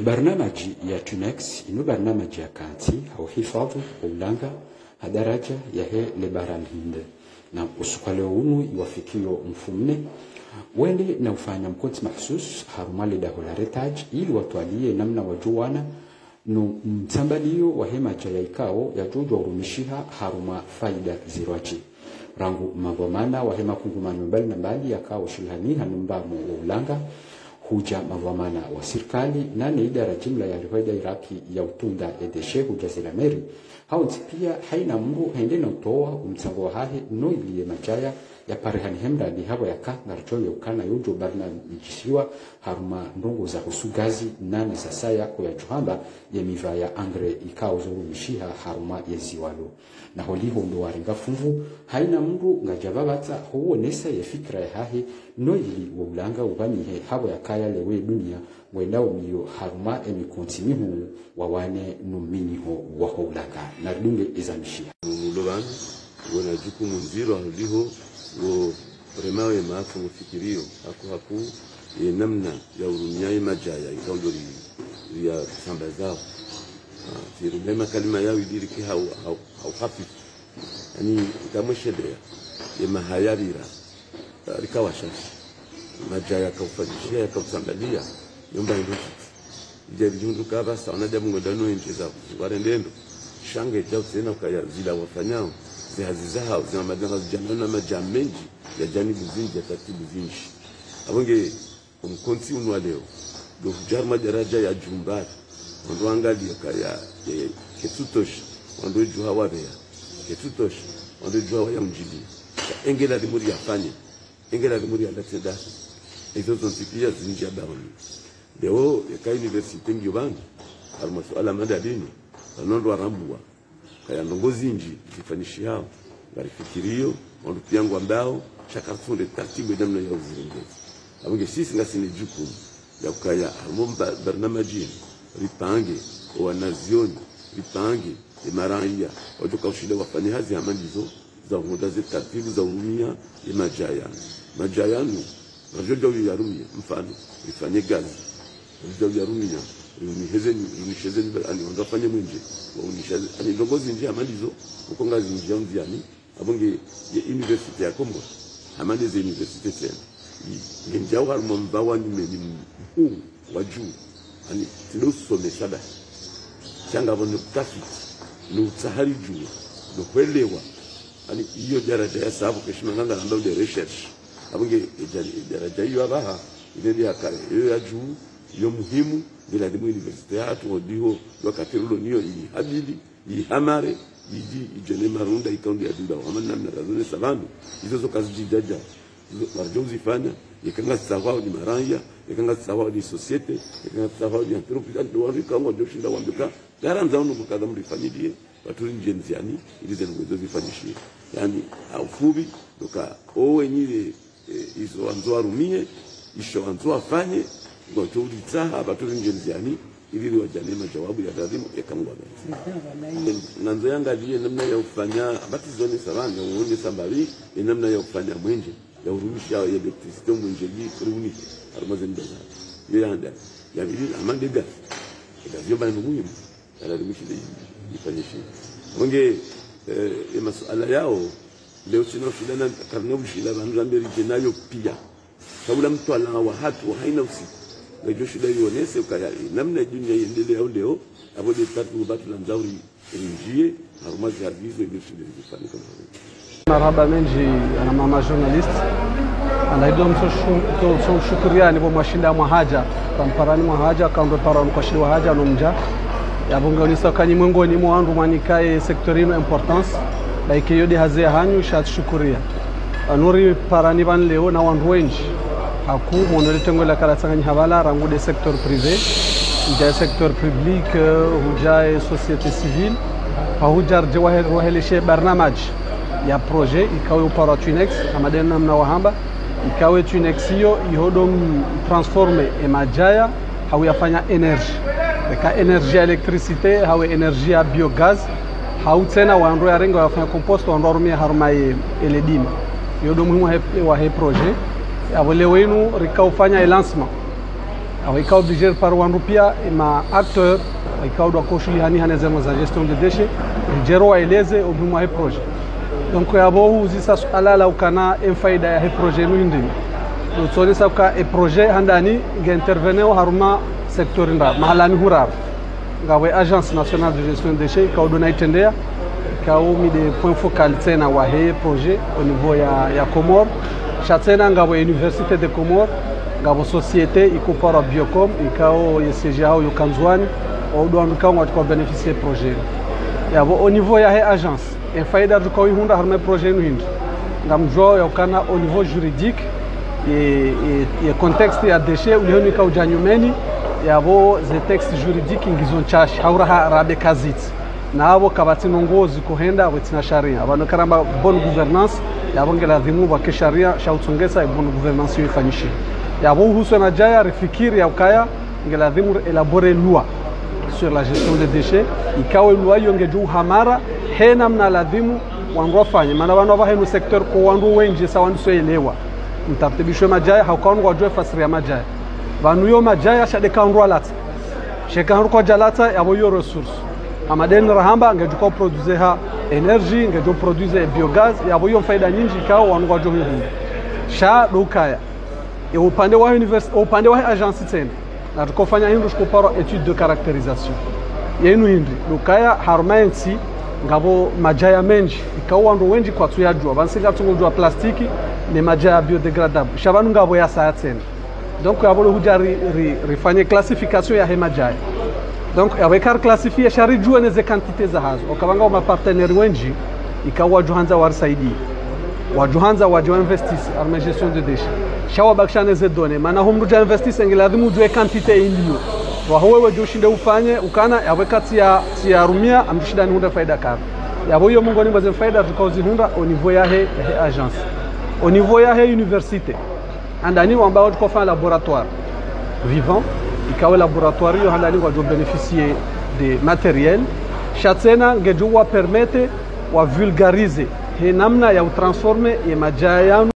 barnamaji ya tunex ino barnamaji ya kanti hauhifadhi ulanga hadaraja ya he le baralhinde na usukale unu iwafikio mfumne wende na ufanya mkoti mahsus harumali dahola retaj ili watwalie namna wajuwana no mtambalio wa hema ya jojo urumishiha haruma faida zirwaji rangu magwamana wa hema kungumano mbali na mbali yakao shilhani hanumbamu wa ulanga huja mavamana wa serikali nane idara jumla ya lihweda iraki ya utunda edeshe huja zilameri Hao pia haina mungu haende na utoa umtsango wa hahe no iliye majaya ya parihani hemradi habo yaka ngarcho ya ukana yojo barna mjisiwa haruma ndongo za husugazi nane sasa yako ya juhamba ya miva ya angre ika uzuru mishiha haruma ya ziwalo. Na holiho ndo waringa funvu haina mru ngajababata huo nesa ya fikra ya hahe no ili wa ulanga ubamihe habo yakaya lewe dunia wendao miyo haruma emikontimihu wawane numiniho waho ulanga. Na dunge izamishiha wona jukumu nziro aliho wo remawe maafu mufikirio. Haku haku namna ya urumia majaya ikaundo ya samba zao. Tirumema kalima yao idiriki hau hau hau hafifu yani ikamweshedea ye mahayarira rikawa shashi majaya kaufadishia yakausambalia nyumba jabu ngodano incheza warendendo shange jau tena ukayazila wafanyao zihazizahau zinamadanga zijana na maja mengi ya janibu zinji ya tatibu vinshi abonge umkonti unwa leo. Do hujar madaraja ya jumbari. Wando angalia kaya ketutosh wando juha wabea ketutosh wando juha waya mjili engela limuri afanye engela limuri alatenda hizo zonsikia zinji ya baoni leo yaka universite ngiyobanga hari masuala madadini anondo arambua kaya ndongozi nji zifanishi yao ngarifikirio yangu ambao shakarfunde taratibu namna ya uzirengezi abonge sisi ngasini jukumu ya kukaya harimo barnamaji ripange wanazioni ripange imaranya watoka ushida wafanye hazi amalizo za ngoda ze taratibu za urumia imajayanu majayanu ya yarumia mfano rifanye gazi. Rajojo yarumia unihezeni unishezeni ani ondafanye mwinje unisheze ani ndongozi nje amalizo uko ngazi nje mziani abonge ye university ya Kongo amande ze university tena. Ngenjao harmo mbawa nyume ni mkuu wa juu. Ani tinosome sada. Changa bono tafiti ni utahari juu ni kuelewa. Ani hiyo daraja ya sababu keshima nganga namba ile research abonge daraja hiyo abaha ile ya kale hiyo ya juu yo muhimu bila dimu universite yatu odiho wakatirulo niyo yihabili yihamare ihamare iji ijene marunda ikaundi ya duda. Wama namna razone sabandu izo zo kazi jijaja warjo uzifanya yakanga sawao ni maranya yakanga sawao ni societe yakanga sawao ni entreprise ndo wafika ngo ndio shinda wambika gara za unu mukadha mlifanyijie waturi njenziani ili zenu kwezo zifanyishie. Yani aufubi doka owe nyile izo wanzo arumie isho wanzo afanye ngoto ulitsaha abaturi njenziani ili wajane majawabu ya lazima yakangwa nanzo yangalie namna ya kufanya batizoni sabanga uone sambali namna ya kufanya mwenje ya urumisha ya elektrisite mwenje ji runi armaze ndaza yanda ya bili amande gas gas yo bana muhimu ala rumishi de ifanye shi onge e masuala yao leo sina shida karne ushila banza mbele jenayo pia. Kabla mtu ala wa hatu haina usiku ngajua shida ionyeshe namna dunia iendelee au leo hapo tatu batu la nzauri rinjie harumazi habizo ile shida ilifanyika marhaba menji ana mama journalist. Anaido mso shukuriani bo mashinda mwa haja kamparani mahaja. Kaundo parani kwa shida haja no mja. Yabunga unisa kanyi mwengoni mwa wandu mwanikae sektorino importance. Like yodi haze hanyu shat shukuria. Anuri parani ban leo na wandu wenji aku monole tengola kala tsangani havala rangu de secteur privé huja secteur public huja société barnamaj ya projet ikawe upara tunex amadeni namna wahamba ikawe tunex ihodom transforme emajaya hauyafanya energy energy biogaz compost wandu warumia haruma eledima yodo muhimu wa he projet avole wenu rikaufanya lancement awa ika obligé par wandu pia ma acteur ikaudwa koshuli hani hane zema za gestion de déchets. Rijero waeleze umuhimu wa hii projet. Donc yabo huzisa suala la ukana en faida ya he projet nu hindini utsonesa ka e projet handani nge intervenir haruma secteur nda mahalani hurar ngawe agence nationale de gestion de déchets ikaudona itendea ikao mi de point focal tena wa he projet au niveau ya, ya Comore shatena ngabo université de Comore ngabo société ikopara biocom ikao yeseje hao yokanzwani oudwanduka ngwatiko beneficie projet. Yabo au niveau ya he agence en faida duka ihunda harme projet nu hindi ngamjo yaukana au niveau juridique ye, contexte ya déchet ikao janyumeni yabo ze texte juridique ngizon chashi haura ha rabe kaziti nabo kabatsinongozi kuhenda wetina sharia. Abantu karamba bonne gouvernance yabo ngeladhimu bake sharia shautsongesa bon gouvernance yoifanyishi yavo uhuswe na jaya rifikiri yaukaya ngeladhimu elabore lua. Sur la gestion des déchets ikawe lua hiyo ngeju hamara hena mna ladhimu wandu wafanye. Maana vanu avahenu secteur ko wandu wenji sa wandu soelewa mtatibishwe majaya haukaonu wajue fasiri ya majaya. Vanu yo majaya shadekandu alatsa shekandu kwa jalata yavo yo ressource amadeni rahamba ngejuka produise ha energy ngejo produise biogaz yabo yo faida nyingi kao wanu wajo hungu sha dukaya e upande wa university upande wa agence tena na tukofanya hindu shikopara etude de caractérisation yenu hindi dukaya harmaensi ngabo majaya menji ikao wandu wenji kwa tuyajua vansinga tungujua plastiki ni majaya biodegradable. Shabanu ngabo ya saa tena. Donc yabolo huja ri, ri, rifanye classification ya he majaya donc awekar classifie shari jua neze quantité za hazo okavanga wa mapartenaire wenji ikawa wajuhanza warisaidie wajuhanza wajo investise arme gestion de déchets shawa bakisha neze done maana humru ja investise ngiladhimu jue quantité iliyo wahowe weje ushinde ufanye ukana yaweka tia tia rumia amshida ni hunda faida kar yabo hiyo mungu ni mbaze faida tukauzi hunda au niveau ya he, he agence au niveau ya he université andani ambao tukofanya laboratoire vivant ikawe laboratoire hiyo handani wajo beneficier de matériel shatena ngejo wa permete wa vulgarize he namna ya utransforme ye majaya yanu